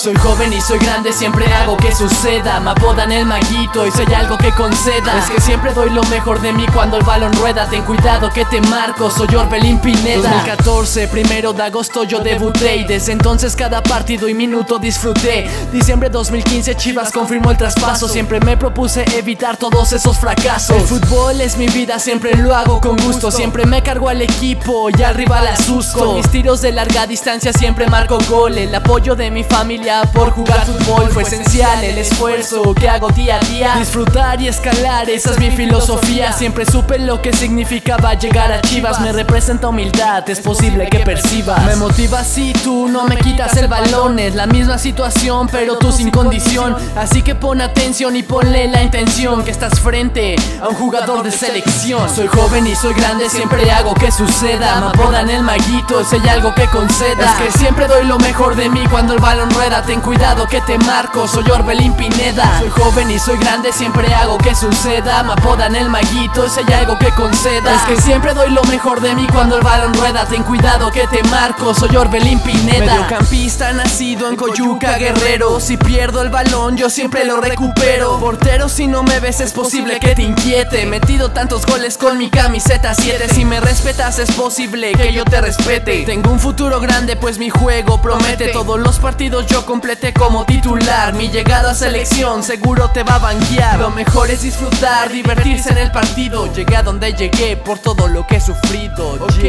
Soy joven y soy grande, siempre hago que suceda. Me apodan el maguito y soy algo que conceda. Es que siempre doy lo mejor de mí cuando el balón rueda. Ten cuidado que te marco, soy Orbelín Pineda. 2014, primero de agosto yo debuté. Y desde entonces cada partido y minuto disfruté. Diciembre 2015 Chivas confirmó el traspaso. Siempre me propuse evitar todos esos fracasos. El fútbol es mi vida, siempre lo hago con gusto. Siempre me cargo al equipo y al rival asusto. Con mis tiros de larga distancia siempre marco gol El apoyo de mi familia por jugar fútbol Fue esencial el esfuerzo que hago día a día. Disfrutar y escalar, esa es mi filosofía. Siempre supe lo que significaba llegar a Chivas. Me representa humildad, es posible que percibas. Me motiva si tú no me quitas el balón. Es la misma situación pero tú sin condición. Así que pon atención y ponle la intención Que estás frente a un jugador de selección. Soy joven y soy grande, siempre hago que suceda. Me apodan el maguito, si hay algo que conceda. Es que siempre doy lo mejor de mí cuando el balón rueda Ten cuidado que te marco, soy Orbelín Pineda. Soy joven y soy grande, siempre hago que suceda. Me apodan el maguito, si hay algo que conceda. Es que siempre doy lo mejor de mí cuando el balón rueda. Ten cuidado que te marco, soy Orbelín Pineda. Mediocampista nacido en Coyuca, Guerrero. Si pierdo el balón yo siempre lo recupero. Portero si no me ves es posible que te inquiete. Metido tantos goles con mi camiseta 7 Si me respetas es posible que yo te respete. Tengo un futuro grande pues mi juego promete. Todos los partidos yo completé como titular Mi llegada a selección seguro te va a banquear. Lo mejor es disfrutar, divertirse en el partido. Llegué a donde llegué por todo lo que he sufrido. Ok,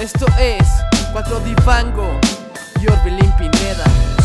esto es 4 Divango y Orbelín Pineda